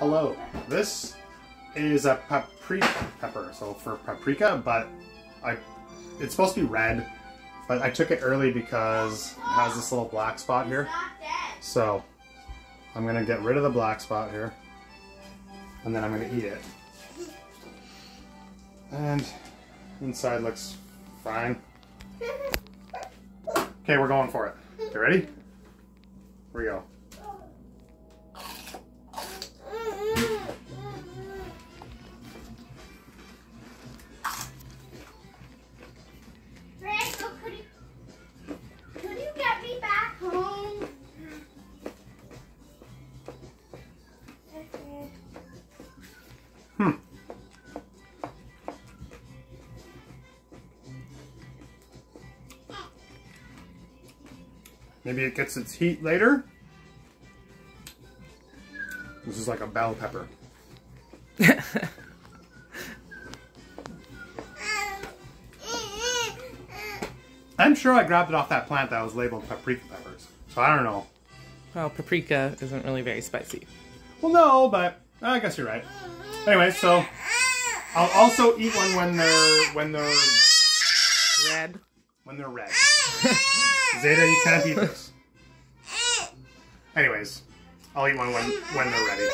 Hello. This is a paprika pepper, so for paprika, but I it's supposed to be red, but I took it early because it has this little black spot here. So I'm gonna get rid of the black spot here, and then I'm gonna eat it. And inside looks fine. Okay, we're going for it. You ready? Here we go. Hmm. Maybe it gets its heat later. This is like a bell pepper. I'm sure I grabbed it off that plant that was labeled paprika peppers. So I don't know. Well, paprika isn't really very spicy. Well, no, but I guess you're right. Anyway, so I'll also eat one when they're when they're Red. when they're red. Zeta, you can't eat this. Anyways, I'll eat one when when they're ready.